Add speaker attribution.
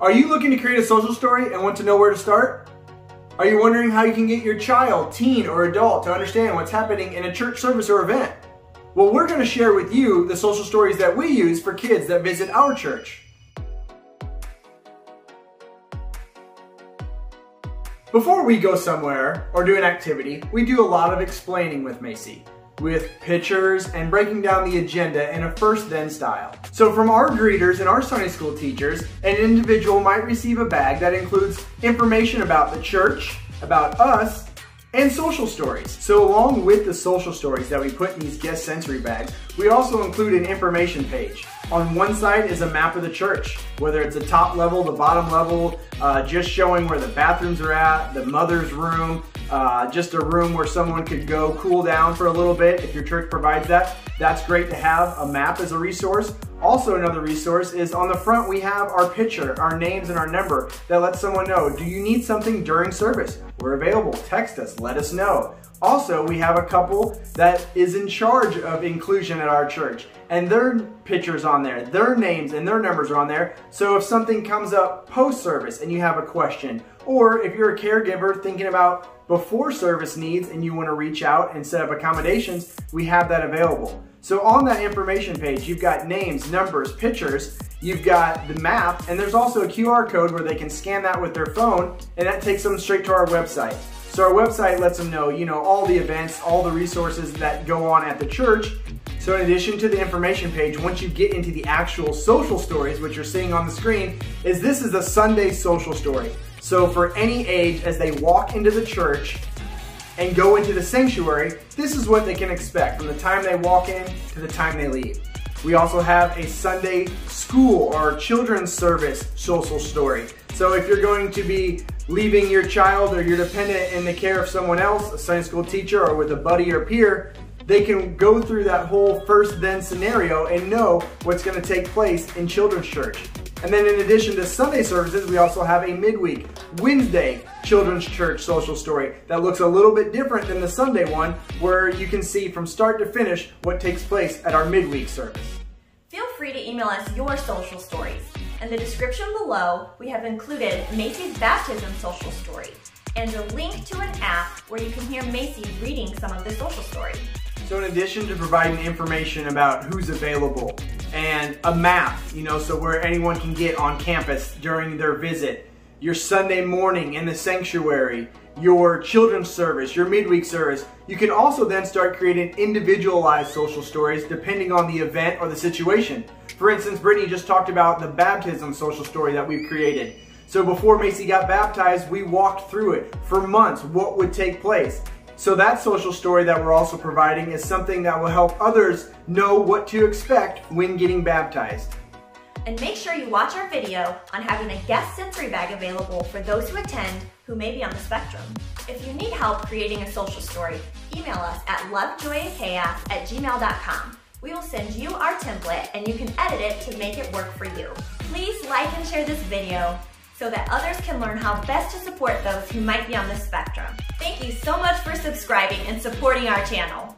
Speaker 1: Are you looking to create a social story and want to know where to start? Are you wondering how you can get your child, teen, or adult to understand what's happening in a church service or event? Well, we're going to share with you the social stories that we use for kids that visit our church. Before we go somewhere or do an activity, we do a lot of explaining with Macey with pictures and breaking down the agenda in a first then style. So from our greeters and our Sunday school teachers, an individual might receive a bag that includes information about the church, about us, and social stories. So along with the social stories that we put in these guest sensory bags, we also include an information page. On one side is a map of the church, whether it's the top level, the bottom level, uh, just showing where the bathrooms are at, the mother's room, uh, just a room where someone could go cool down for a little bit if your church provides that. That's great to have a map as a resource. Also another resource is on the front we have our picture, our names and our number that lets someone know, do you need something during service? We're available, text us, let us know. Also, we have a couple that is in charge of inclusion at our church and their pictures on there, their names and their numbers are on there. So if something comes up post service and you have a question, or if you're a caregiver thinking about before service needs and you want to reach out and set up accommodations, we have that available. So on that information page, you've got names, numbers, pictures, you've got the map, and there's also a QR code where they can scan that with their phone, and that takes them straight to our website. So our website lets them know, you know, all the events, all the resources that go on at the church. So in addition to the information page, once you get into the actual social stories, which you're seeing on the screen, is this is a Sunday social story. So for any age, as they walk into the church and go into the sanctuary, this is what they can expect from the time they walk in to the time they leave. We also have a Sunday school or children's service social story. So if you're going to be leaving your child or your dependent in the care of someone else, a Sunday school teacher or with a buddy or peer, they can go through that whole first then scenario and know what's going to take place in children's church. And then in addition to Sunday services, we also have a midweek, Wednesday children's church social story that looks a little bit different than the Sunday one where you can see from start to finish what takes place at our midweek service.
Speaker 2: Feel free to email us your social stories. In the description below, we have included Macey's baptism social story and a link to an app where you can hear Macey reading some of the social story.
Speaker 1: So in addition to providing information about who's available and a map, you know, so where anyone can get on campus during their visit, your Sunday morning in the sanctuary, your children's service, your midweek service, you can also then start creating individualized social stories depending on the event or the situation. For instance, Brittany just talked about the baptism social story that we've created. So before Macey got baptized, we walked through it for months, what would take place. So that social story that we're also providing is something that will help others know what to expect when getting baptized.
Speaker 2: And make sure you watch our video on having a guest sensory bag available for those who attend who may be on the spectrum. If you need help creating a social story, email us at lovejoyandchaos at gmail.com. We will send you our template and you can edit it to make it work for you. Please like and share this video so that others can learn how best to support those who might be on the spectrum. Thank you so much for subscribing and supporting our channel.